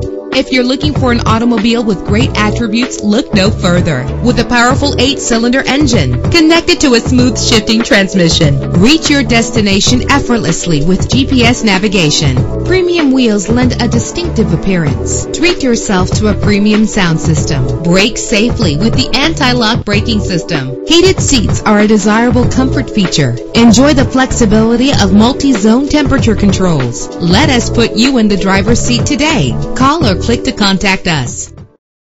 If you're looking for an automobile with great attributes, look no further. With a powerful eight-cylinder engine connected to a smooth shifting transmission, reach your destination effortlessly with GPS navigation. Premium wheels lend a distinctive appearance. Treat yourself to a premium sound system. Brake safely with the anti-lock braking system. Heated seats are a desirable comfort feature. Enjoy the flexibility of multi-zone temperature controls. Let us put you in the driver's seat today. Call or click to contact us.